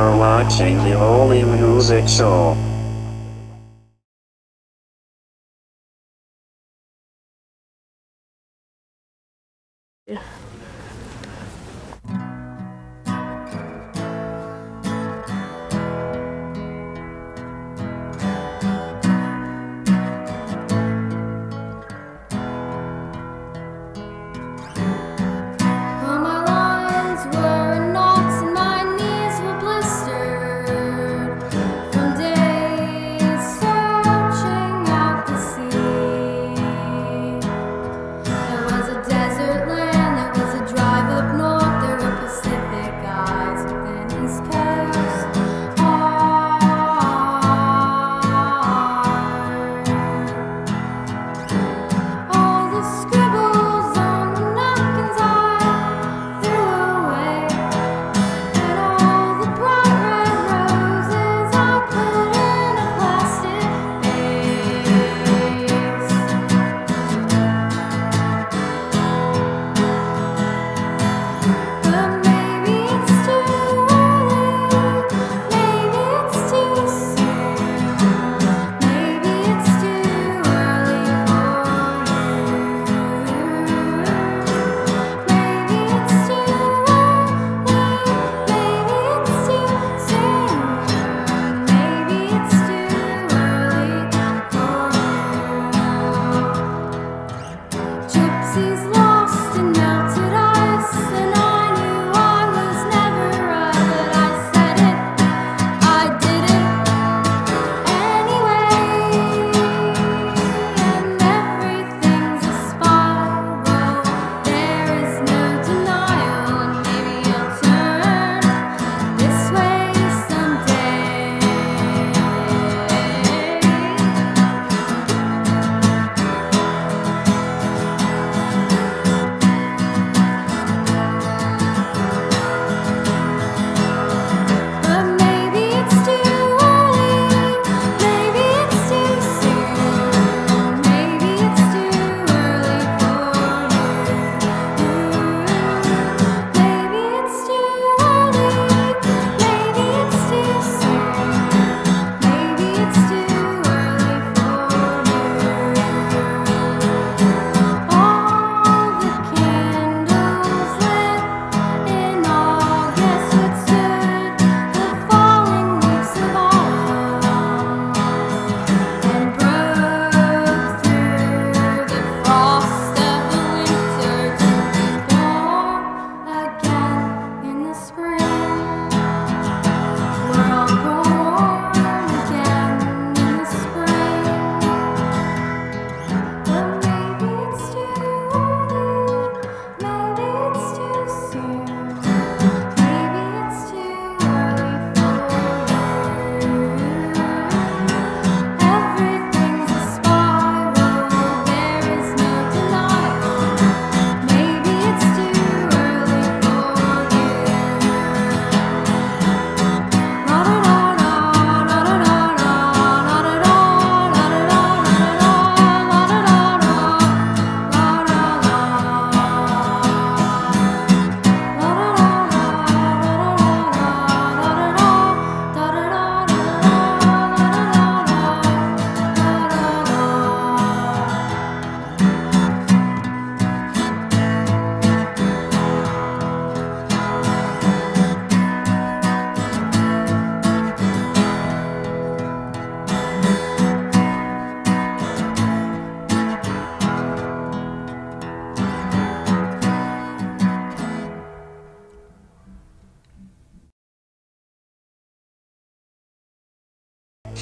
are watching the only Music Show. Yeah.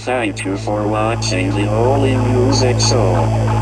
thank you for watching the Holy Music Show.